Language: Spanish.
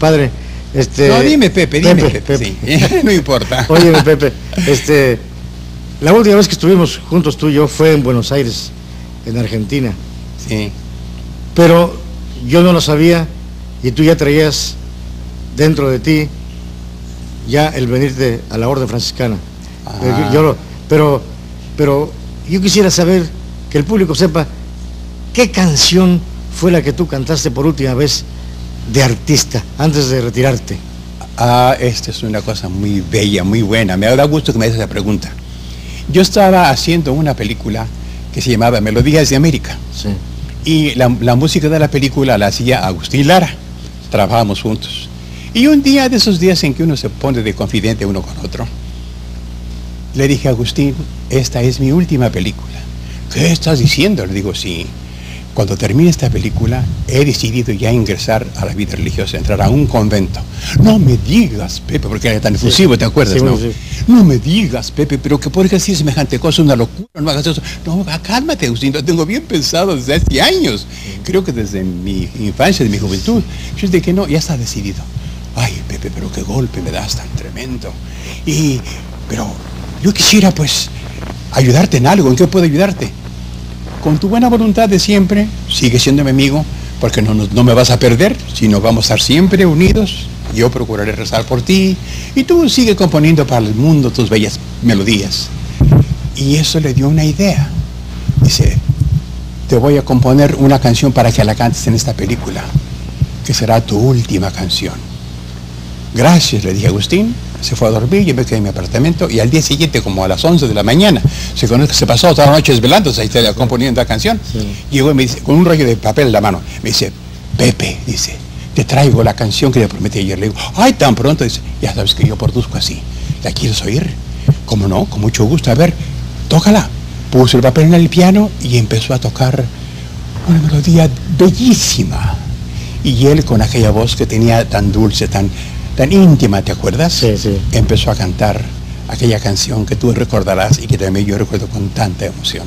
Padre, este... No, dime Pepe, dime Pepe, sí. no importa. Oye, Pepe, este... La última vez que estuvimos juntos tú y yo fue en Buenos Aires, en Argentina. Sí. Pero yo no lo sabía y tú ya traías dentro de ti ya el venirte a la orden franciscana. Yo, pero, pero yo quisiera saber que el público sepa qué canción fue la que tú cantaste por última vez de artista antes de retirarte. Ah, esta es una cosa muy bella, muy buena. Me da gusto que me hagas esa pregunta. Yo estaba haciendo una película que se llamaba Melodías de América. Sí. Y la, la música de la película la hacía Agustín Lara. Trabajábamos juntos. Y un día de esos días en que uno se pone de confidente uno con otro, le dije a Agustín, esta es mi última película. ¿Qué estás diciendo? Le digo, sí. Cuando termine esta película, he decidido ya ingresar a la vida religiosa, entrar a un convento. No me digas, Pepe, porque era tan efusivo, ¿te acuerdas? Sí, no? sí. no me digas, Pepe, pero que por qué decir semejante cosa, una locura, no hagas eso. No, cálmate, Agustín, lo tengo bien pensado desde hace años. Creo que desde mi infancia, de mi juventud. Yo de que no, ya está decidido. Ay, Pepe, pero qué golpe me das tan tremendo. Y, pero yo quisiera, pues, ayudarte en algo. ¿En qué puedo ayudarte? Con tu buena voluntad de siempre, sigue siendo mi amigo, porque no, no, me vas a perder, sino vamos a estar siempre unidos. Yo procuraré rezar por ti y tú sigue componiendo para el mundo tus bellas melodías. Y eso le dio una idea. Dice, te voy a componer una canción para que la cantes en esta película, que será tu última canción. Gracias, le dije a Agustín. Se fue a dormir, yo me quedé en mi apartamento y al día siguiente, como a las 11 de la mañana, se, conoce, se pasó toda la noche desvelándose, ahí está componiendo la canción. Sí. Llegó y me dice, con un rollo de papel en la mano, me dice, Pepe, dice, te traigo la canción que te prometí ayer. Le digo, ay, tan pronto, dice, ya sabes que yo produzco así. ¿La quieres oír? ¿Cómo no? Con mucho gusto. A ver, tócala. Puso el papel en el piano y empezó a tocar una melodía bellísima. Y él con aquella voz que tenía tan dulce, tan, tan íntima, ¿te acuerdas? Sí, sí. Empezó a cantar aquella canción que tú recordarás y que también yo recuerdo con tanta emoción.